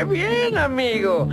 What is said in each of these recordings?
¡Qué bien, amigo!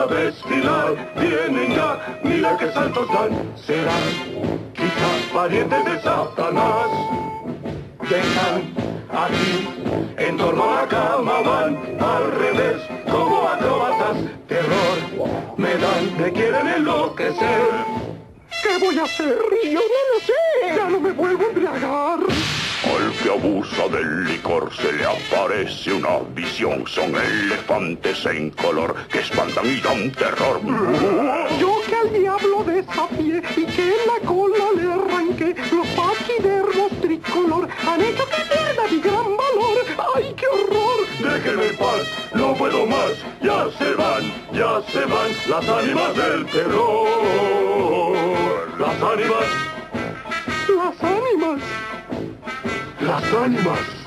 Y empiezan a desfilar. Vienen ya, mira qué saltos dan. Serán quizás parientes de Satanás. Dejan aquí, en torno a la cama van al revés, como acróbatas. Terror me dan, me quieren enloquecer. ¿Qué voy a hacer? Yo no lo sé. Ya no me vuelvo a embriagar. Al que abusa del licor se le aparece una visión. Son elefantes en color que espantan y dan terror. Yo que al diablo desafié y que en la cola le arranqué los paquidermos tricolor han hecho que pierda mi gran valor. ¡Ay, qué horror! Déjenme en paz, no puedo más. Ya se van, ya se van las ánimas del terror. Las ánimas, Las ánimas. Las ánimas.